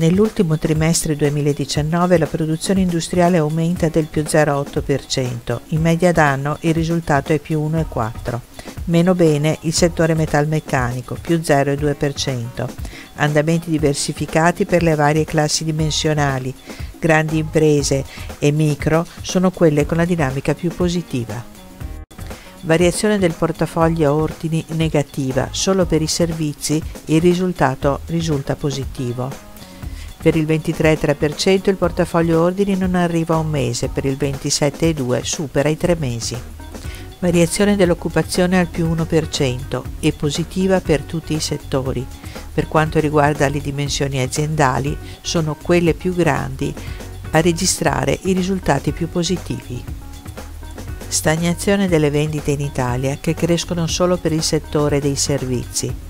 Nell'ultimo trimestre 2019 la produzione industriale aumenta del più 0,8%, in media d'anno il risultato è più 1,4%. Meno bene il settore metalmeccanico, più 0,2%. Andamenti diversificati per le varie classi dimensionali. Grandi imprese e micro sono quelle con la dinamica più positiva. Variazione del portafoglio ordini negativa, solo per i servizi il risultato risulta positivo. Per il 23,3% il portafoglio ordini non arriva a un mese, per il 27,2% supera i tre mesi. Variazione dell'occupazione al più 1% e positiva per tutti i settori. Per quanto riguarda le dimensioni aziendali, sono quelle più grandi a registrare i risultati più positivi. Stagnazione delle vendite in Italia che crescono solo per il settore dei servizi.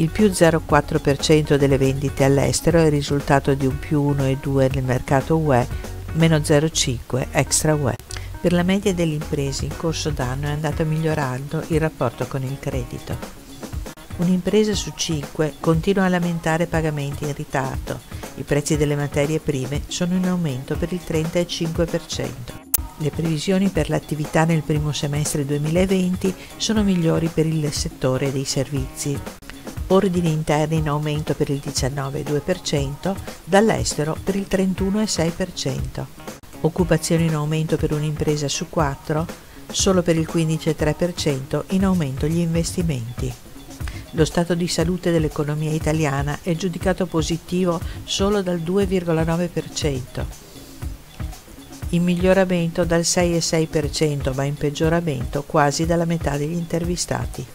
Il più 0,4% delle vendite all'estero è il risultato di un più 1,2% nel mercato UE, meno 0,5% extra UE. Per la media delle imprese in corso d'anno è andato migliorando il rapporto con il credito. Un'impresa su cinque continua a lamentare pagamenti in ritardo. I prezzi delle materie prime sono in aumento per il 35%. Le previsioni per l'attività nel primo semestre 2020 sono migliori per il settore dei servizi. Ordini interni in aumento per il 19,2%, dall'estero per il 31,6% occupazione in aumento per un'impresa su 4, solo per il 15,3% in aumento gli investimenti. Lo stato di salute dell'economia italiana è giudicato positivo solo dal 2,9%, in miglioramento dal 6,6% ma in peggioramento quasi dalla metà degli intervistati.